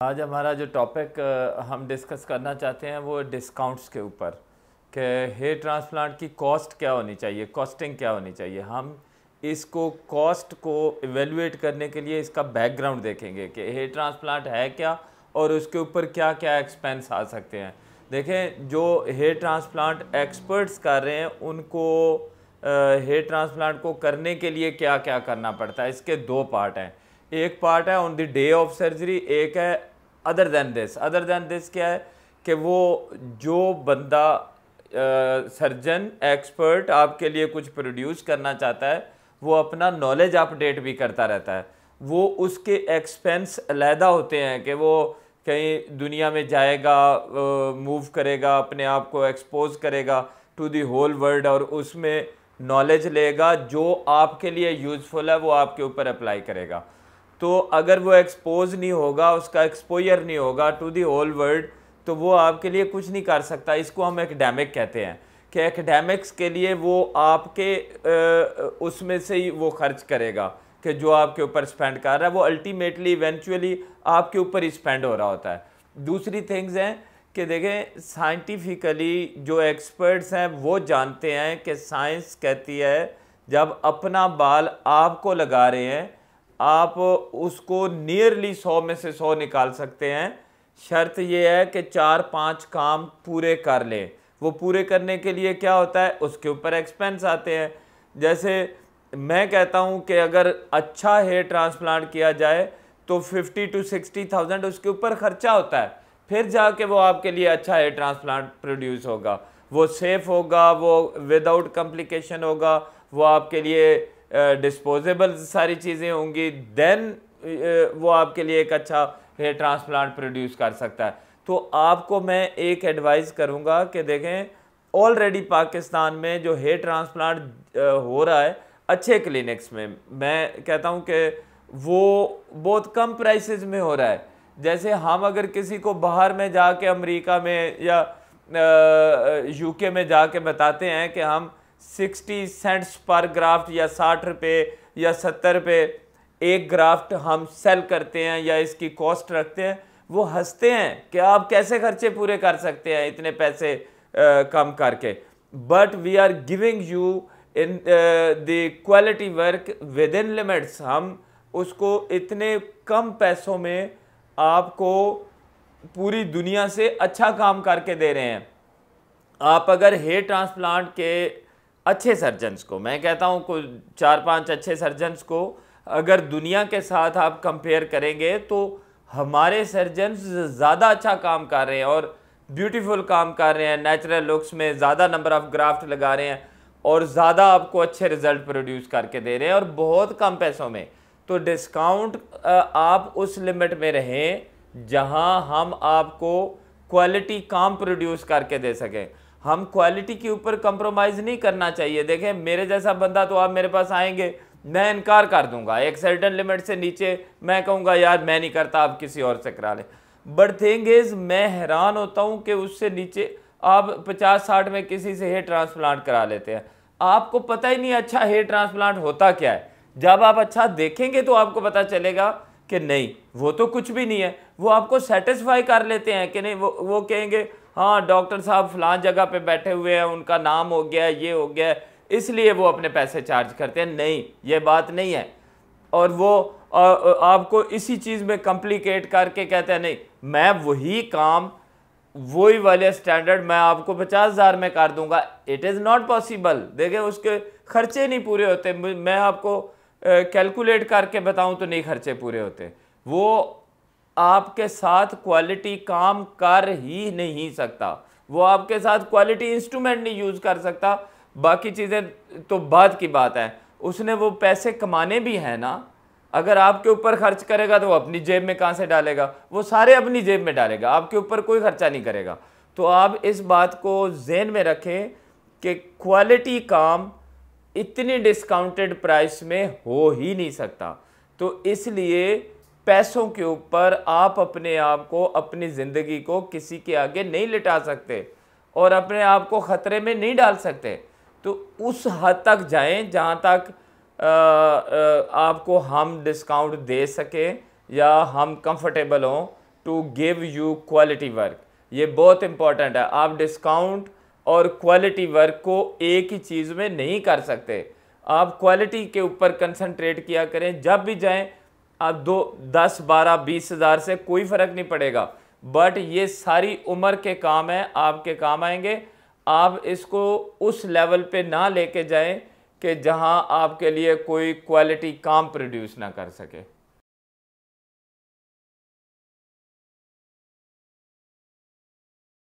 आज हमारा जो टॉपिक हम डिस्कस करना चाहते हैं वो डिस्काउंट्स के ऊपर, कि हेयर ट्रांसप्लांट की कॉस्ट क्या होनी चाहिए कॉस्टिंग क्या होनी चाहिए। हम इसको कॉस्ट को इवेलुएट करने के लिए इसका बैकग्राउंड देखेंगे कि हेयर ट्रांसप्लांट है क्या और उसके ऊपर क्या क्या एक्सपेंस आ सकते हैं। देखें, जो हेयर ट्रांसप्लांट एक्सपर्ट्स कर रहे हैं, उनको हेयर ट्रांसप्लांट को करने के लिए क्या क्या करना पड़ता है, इसके दो पार्ट हैं। एक पार्ट है on the day of surgery एक है other than this other than this क्या है? कि वो जो बंदा सर्जन एक्सपर्ट आपके लिए कुछ प्रोड्यूस करना चाहता है, वो अपना नॉलेज अपडेट भी करता रहता है। वो उसके एक्सपेंस अलहदा होते हैं कि वो कहीं दुनिया में जाएगा मूव करेगा, अपने आप को एक्सपोज करेगा टू दी होल वर्ल्ड और उसमें नॉलेज लेगा, जो आपके लिए यूज़फुल है, वो आपके ऊपर अप्लाई करेगा। तो अगर वो एक्सपोज नहीं होगा, उसका एक्सपोजर नहीं होगा टू दी होल वर्ल्ड तो वो आपके लिए कुछ नहीं कर सकता। इसको हम एकेडमिक कहते हैं कि एकेडमिक्स के लिए वो आपके उसमें से ही वो खर्च करेगा कि जो आपके ऊपर स्पेंड कर रहा है। वो अल्टीमेटली इवेंचुअली आपके ऊपर ही स्पेंड हो रहा होता है। दूसरी थिंग्स हैं कि देखें साइंटिफिकली जो एक्सपर्ट्स हैं, वो जानते हैं कि साइंस कहती है, जब अपना बाल आपको लगा रहे हैं आप उसको नियरली सौ में से सौ निकाल सकते हैं। शर्त ये है कि चार पाँच काम पूरे कर लें। वो पूरे करने के लिए क्या होता है? उसके ऊपर एक्सपेंस आते हैं। जैसे मैं कहता हूँ कि अगर अच्छा हेयर ट्रांसप्लांट किया जाए तो फिफ्टी टू सिक्सटी थाउज़ेंड उसके ऊपर खर्चा होता है। फिर जाके वो आपके लिए अच्छा हेयर ट्रांसप्लांट प्रोड्यूस होगा। वो सेफ़ होगा, वो विदाउट कॉम्प्लिकेशन होगा, वो आपके लिए डिस्पोजेबल सारी चीज़ें होंगी देन वो आपके लिए एक अच्छा हेयर ट्रांसप्लांट प्रोड्यूस कर सकता है। तो आपको मैं एक एडवाइस करूँगा कि देखें ऑलरेडी पाकिस्तान में जो हेयर ट्रांसप्लांट हो रहा है, अच्छे क्लिनिक्स में, मैं कहता हूँ कि वो बहुत कम प्राइसेस में हो रहा है। जैसे हम अगर किसी को बाहर में जाके अमेरिका में या यूके में जाके बताते हैं कि हम सिक्सटी सेंट्स पर ग्राफ्ट या साठ रुपये या सत्तर रुपये एक ग्राफ्ट हम सेल करते हैं या इसकी कॉस्ट रखते हैं वो हँसते हैं कि आप कैसे खर्चे पूरे कर सकते हैं इतने पैसे आ, कम करके। But we are giving you in the quality work within limits हम उसको इतने कम पैसों में आपको पूरी दुनिया से अच्छा काम करके दे रहे हैं। आप अगर हेयर ट्रांसप्लांट के अच्छे सर्जन्स को। मैं कहता हूँ कुछ चार पाँच अच्छे सर्जन्स को अगर दुनिया के साथ आप कंपेयर करेंगे तो हमारे सर्जन्स ज़्यादा अच्छा काम कर रहे हैं और ब्यूटीफुल काम कर रहे हैं नेचुरल लुक्स में ज़्यादा नंबर ऑफ़ ग्राफ्ट लगा रहे हैं और ज़्यादा आपको अच्छे रिज़ल्ट प्रोड्यूस करके दे रहे हैं और बहुत कम पैसों में। तो डिस्काउंट आप उस लिमिट में रहें जहाँ हम आपको क्वालिटी काम प्रोड्यूस करके दे सकें। हम क्वालिटी के ऊपर कंप्रोमाइज़ नहीं करना चाहिए। देखें, मेरे जैसा बंदा तो आप मेरे पास आएँगे, मैं इनकार कर दूँगा। एक सर्टन लिमिट से नीचे मैं कहूँगा, यार, मैं नहीं करता, आप किसी और से करा लें। बट थिंग इज़ मैं हैरान होता हूँ कि उससे नीचे आप पचास साठ में किसी से हेयर ट्रांसप्लांट करा लेते हैं। आपको पता ही नहीं अच्छा हेयर ट्रांसप्लांट होता क्या है। जब आप अच्छा देखेंगे तो आपको पता चलेगा कि नहीं, वो तो कुछ भी नहीं है। वो आपको सेटिस्फाई कर लेते हैं कि नहीं वो वो कहेंगे हाँ डॉक्टर साहब फलां जगह पे बैठे हुए हैं उनका नाम हो गया ये हो गया। इसलिए वो अपने पैसे चार्ज करते हैं। नहीं ये बात नहीं है। और वो आ, आपको इसी चीज़ में कम्प्लिकेट करके कहते हैं नहीं मैं वही काम वही वाले स्टैंडर्ड मैं आपको पचास हज़ार में कर दूँगा। इट इज़ नॉट पॉसिबल देखें उसके खर्चे नहीं पूरे होते। मैं आपको कैलकुलेट करके बताऊँ तो नहीं खर्चे पूरे होते। वो आपके साथ क्वालिटी काम कर ही नहीं सकता। वो आपके साथ क्वालिटी इंस्ट्रूमेंट नहीं यूज़ कर सकता। बाकी चीज़ें तो बाद की बात है। उसने वो पैसे कमाने भी हैं ना। अगर आपके ऊपर खर्च करेगा तो वो अपनी जेब में कहाँ से डालेगा? वो सारे अपनी जेब में डालेगा। आपके ऊपर कोई खर्चा नहीं करेगा। तो आप इस बात को जेन में रखें कि क्वालिटी काम इतनी डिस्काउंटेड प्राइस में हो ही नहीं सकता। तो इसलिए पैसों के ऊपर आप अपने आप को अपनी ज़िंदगी को किसी के आगे नहीं लिटा सकते और अपने आप को ख़तरे में नहीं डाल सकते। तो उस हद तक जाएँ जहाँ तक आ, आ, आपको हम डिस्काउंट दे सकें या हम कंफर्टेबल हों to give you quality work ये बहुत इंपॉर्टेंट है। आप डिस्काउंट और क्वालिटी वर्क को एक ही चीज़ में नहीं कर सकते। आप क्वालिटी के ऊपर कंसंट्रेट किया करें। जब भी जाएँ आप दो, दस, बारह, बीस हज़ार से कोई फ़र्क नहीं पड़ेगा। बट ये सारी उम्र के काम हैं, आपके काम आएँगे। आप इसको उस लेवल पे ना लेके जाएँ कि जहाँ आपके लिए कोई क्वालिटी काम प्रोड्यूस ना कर सके।